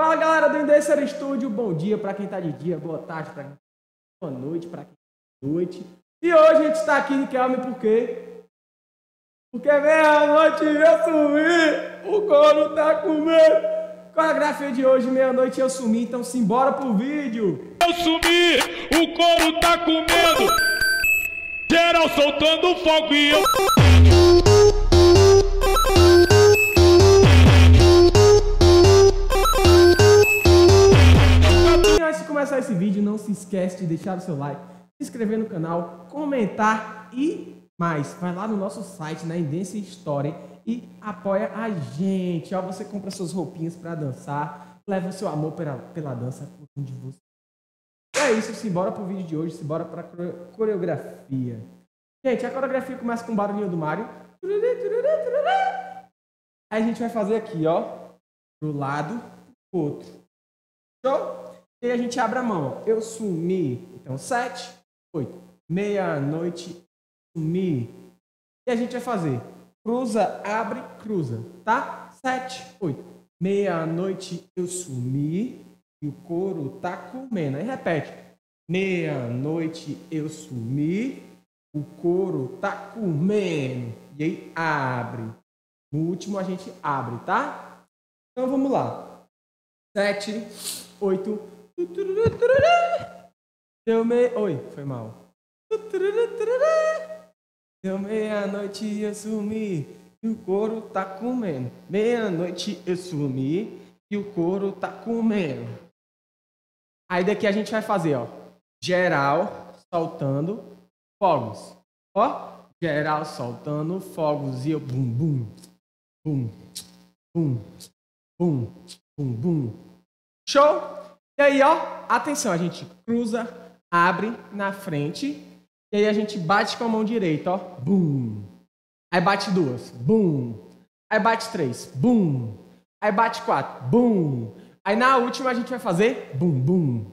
Fala galera do Indencer Studio, bom dia para quem tá de dia, boa tarde para quem tá boa noite para quem tá de noite. E hoje a gente está aqui em Kelme por quê? Porque meia-noite eu sumi, o couro tá comendo. Coreografia de hoje, meia-noite eu sumi, então simbora pro vídeo. Eu sumi, o couro tá comendo. Geral soltando fogo e eu. Começar esse vídeo, não se esquece de deixar o seu like, se inscrever no canal, comentar e mais. Vai lá no nosso site, na Indência Story e apoia a gente. Ó, você compra suas roupinhas para dançar, leva seu amor pela, pela dança por onde você. É isso, simbora pro vídeo de hoje, simbora pra coreografia. Gente, a coreografia começa com o barulhinho do Mario. Aí a gente vai fazer aqui, ó, pro lado, pro outro. Show? E aí a gente abre a mão. Eu sumi. Então, sete, oito, meia-noite, sumi. E a gente vai fazer cruza, abre, cruza, tá? Sete, oito. Meia-noite eu sumi e o couro tá comendo. Aí repete. Meia-noite eu sumi, o couro tá comendo. E aí abre. No último a gente abre, tá? Então vamos lá. Sete, oito. Deu me... Oi, foi mal. Deu meia-noite e eu sumi e o couro tá comendo. Meia-noite eu sumi e o couro tá comendo. Aí daqui a gente vai fazer, ó. Geral soltando fogos. Ó, geral soltando fogos e eu bum bum bum bum bum bum bum. Show? E aí, ó, atenção, a gente cruza, abre na frente e aí a gente bate com a mão direita, ó. Bum. Aí bate duas. Bum. Aí bate três. Bum. Aí bate quatro. Bum. Aí na última a gente vai fazer bum bum.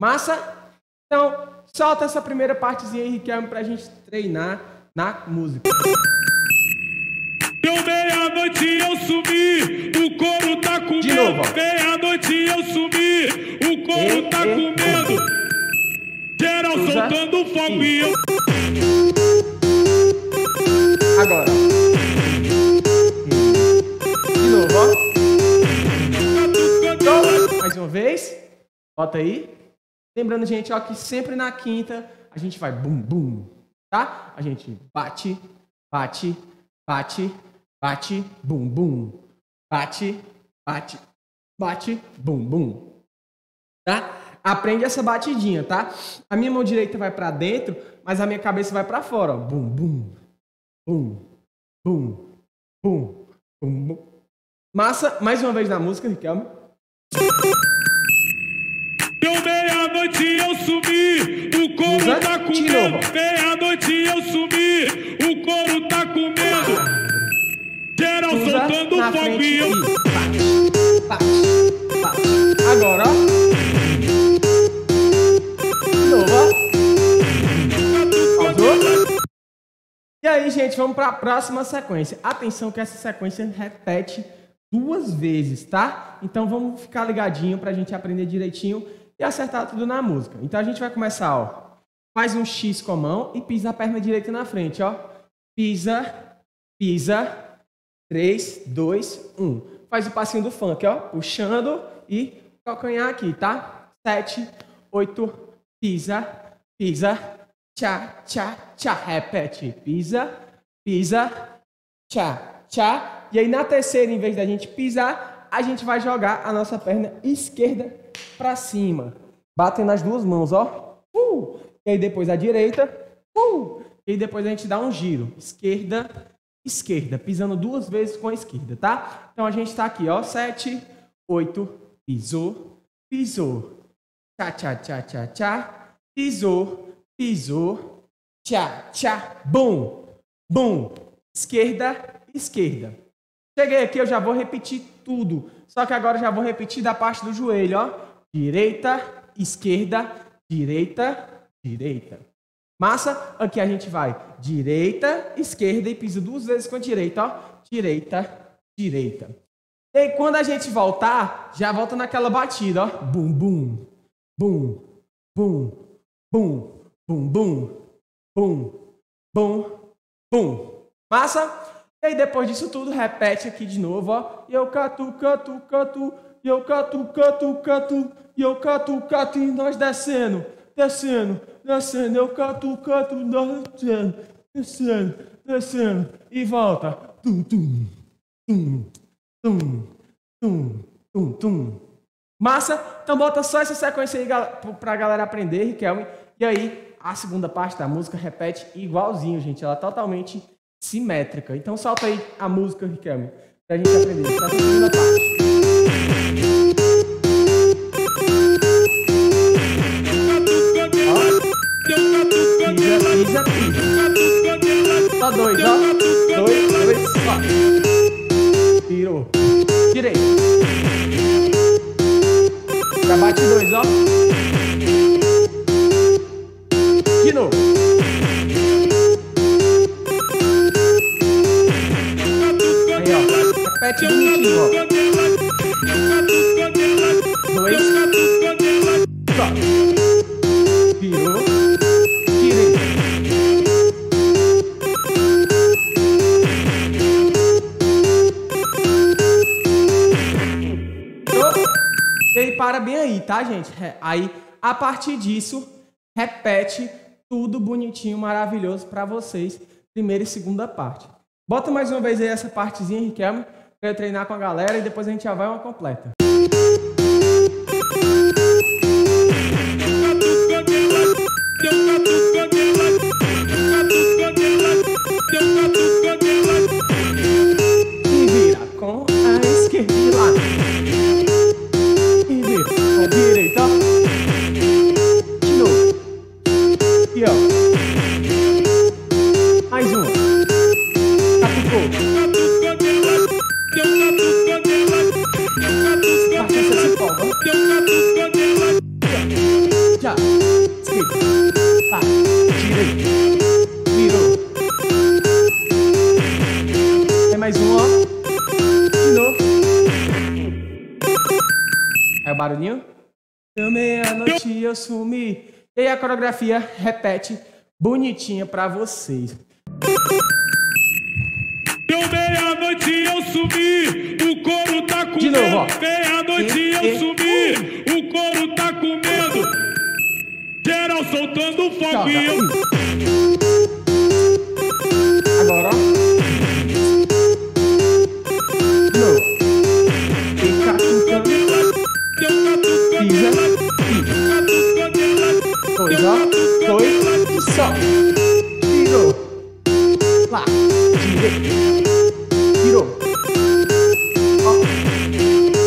Massa? Então, solta essa primeira partezinha aí, Riquelme, pra gente treinar na música. Deu meia-noite eu subi, o couro tá comendo. Meia-noite eu subi, o couro E, tá e, comendo. Geral Cruza. soltando fogo e eu. Agora. De novo, ó. catucando. Mais uma vez. Bota aí. Lembrando, gente, ó, que sempre na quinta a gente vai bum bum, tá? A gente bate, bate, bate, bate, bum bum. Bate, bate, bate, bum bum. Tá? Aprende essa batidinha, tá? A minha mão direita vai pra dentro, mas a minha cabeça vai pra fora, ó. Bum bum. Bum. Bum. Bum. Bum. bum. Massa, mais uma vez na música, Riquelme. Deu meia-noite eu subi, o couro tá novo. Meia-noite eu subi, o couro tá comendo. Geral soltando bate, bate. Agora, ó. E aí, gente, vamos para a próxima sequência. Atenção que essa sequência repete duas vezes, tá? Então vamos ficar ligadinho para a gente aprender direitinho e acertar tudo na música. Então a gente vai começar, ó. Faz um X com a mão e pisa a perna direita na frente, ó. Pisa, pisa. 3, 2, 1. Faz o passinho do funk, ó. Puxando e calcanhar aqui, tá? 7, 8, pisa, pisa, tchá, tchá, tchá. Repete. Pisa, pisa, tchá, tchá. E aí na terceira, em vez da gente pisar, a gente vai jogar a nossa perna esquerda pra cima. Batendo nas duas mãos, ó. Uh! E aí depois a direita. Uh! E aí depois a gente dá um giro. Esquerda, esquerda. Pisando duas vezes com a esquerda, tá? Então a gente tá aqui, ó. 7, 8, pisou, pisou. Tchá, tchá, tchá, tchá, tchá. Pisou, pisou. Tchá, tchá. Bum, bum. Esquerda, esquerda. Cheguei aqui, eu já vou repetir tudo. Só que agora já vou repetir da parte do joelho, ó. Direita, esquerda, direita, direita. Massa? Aqui a gente vai direita, esquerda e pisa duas vezes com a direita, ó. Direita, direita. E aí, quando a gente voltar, já volta naquela batida, ó. Bum, bum, bum, bum, bum, bum, bum, bum, bum, bum. Massa? E aí, depois disso tudo, repete aqui de novo, ó. Eu catu, catu, catu, eu catu, catu, catu, eu catu, catu, e nós descendo, descendo, descendo, eu catu, nós descendo, descendo, descendo, e volta. Tum, tum, tum, tum, tum, tum, tum. Massa? Então bota só essa sequência aí pra galera aprender, Riquelme. E aí, a segunda parte da música repete igualzinho, gente. Ela é totalmente simétrica. Então solta aí a música, Riquelme, pra gente aprender. Pra segunda parte. Repete bonitinho, ó. Dois. Só. Virou. Tirei. E aí para bem aí, tá, gente? É, aí, a partir disso, repete tudo bonitinho, maravilhoso para vocês. Primeira e segunda parte. Bota mais uma vez aí essa partezinha, Riquelme eu treinar com a galera e depois a gente já vai uma completa. E vira com a esquerda. E vira com a direita. De novo. E ó. Mais um, ó. De novo. É o barulhinho? Deu meia-noite eu sumi. E aí a coreografia repete bonitinha pra vocês. Deu meia-noite eu sumi, o couro tá com medo. Meia-noite eu sumi, o couro tá com medo. Geral soltando fogo e eu. Pisa. Dois. E só. Virou. Lá. Direito. Virou. Ó.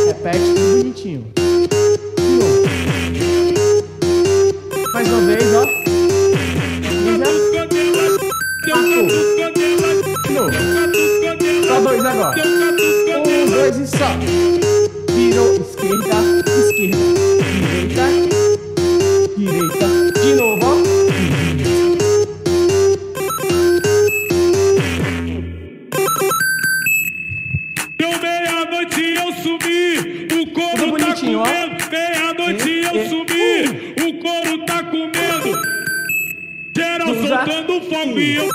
Repete tudo bonitinho. Novo. Mais uma vez, ó. Novo. Só dois agora. Um, dois e só. Virou. Esquerda. Deu meia-noite eu sumi, o couro tá bonitinho, com ó. medo. Meia-noite E- eu e- sumi, o couro tá com medo. Geral soltando fogo e eu.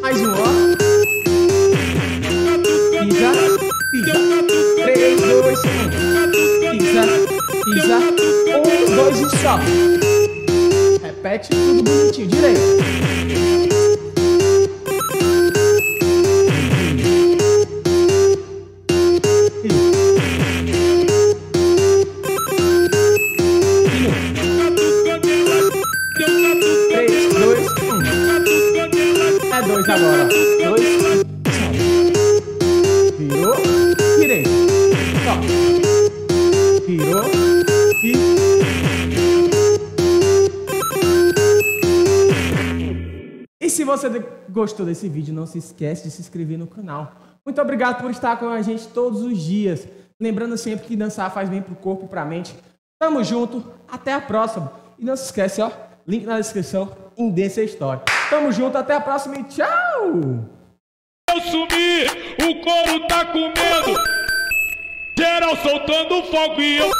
Mais um, ó. Pisa. Pisa. Três, dois, um. Pisa. Pisa. Um, dois e só. Repete tudo bonitinho. Direito. Se você gostou desse vídeo, não se esquece de se inscrever no canal. Muito obrigado por estar com a gente todos os dias. Lembrando sempre que dançar faz bem pro corpo e pra mente. Tamo junto. Até a próxima. E não se esquece, ó. Link na descrição. Indência História. Tamo junto, até a próxima e tchau! Eu sumi, o couro tá com medo. Geral soltando fogo e eu.